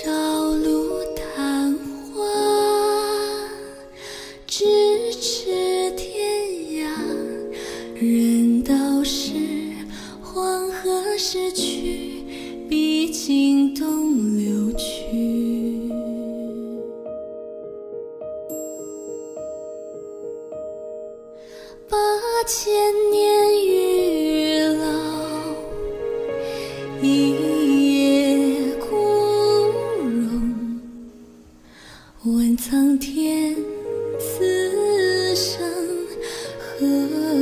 朝露昙花咫尺天涯人道是黄河逝去毕竟东流去。八千年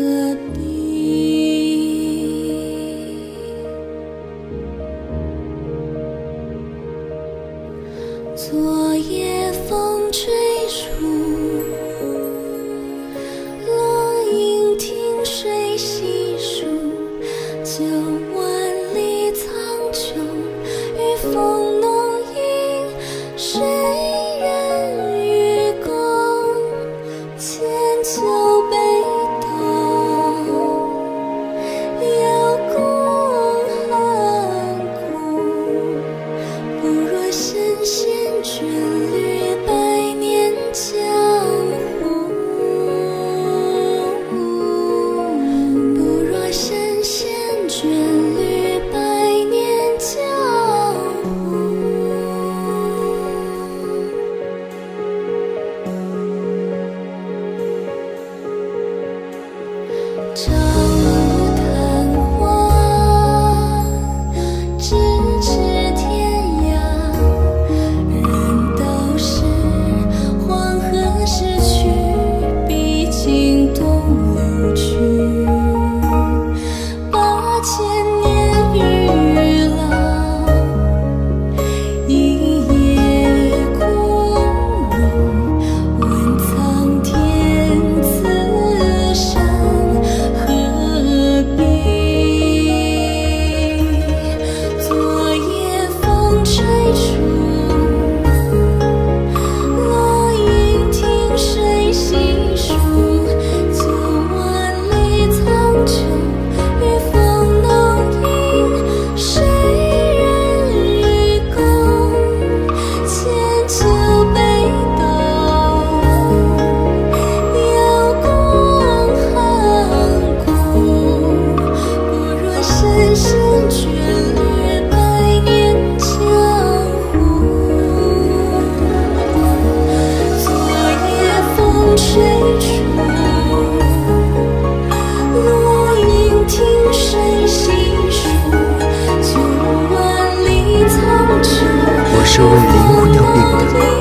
何地昨夜风吹树落英听水细数九万里苍穹与风浓吟谁人与共千秋悲不去。这位林姑娘病的呢。